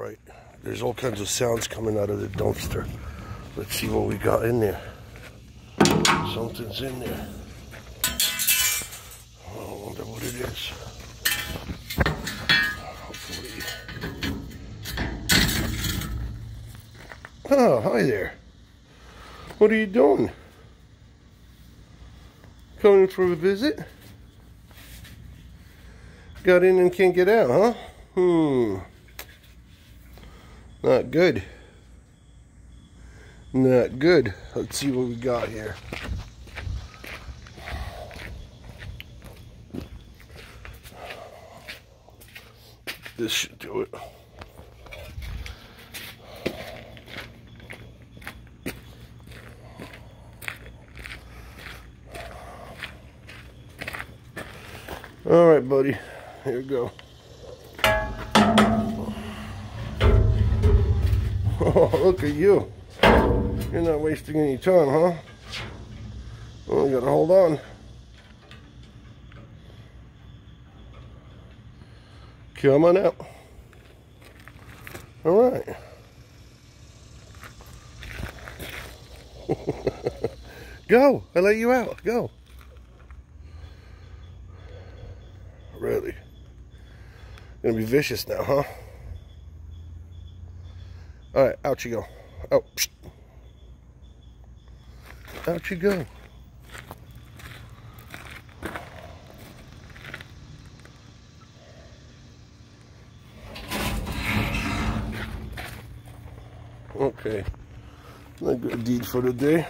right. There's all kinds of sounds coming out of the dumpster. Let's see what we got in there. Something's in there. Oh, I wonder what it is. Hopefully. Oh, hi there. What are you doing? Coming for a visit? Got in and can't get out, huh? Hmm. Not good. Not good. Let's see what we got here. This should do it. All right, buddy. Here we go. Oh, look at you. You're not wasting any time, huh? Oh, you gotta hold on. Come on out. All right. Go. I let you out. Go. Really? Gonna be vicious now, huh? All right, out you go. Oh, psst. out you go. Okay, a good deed for the day.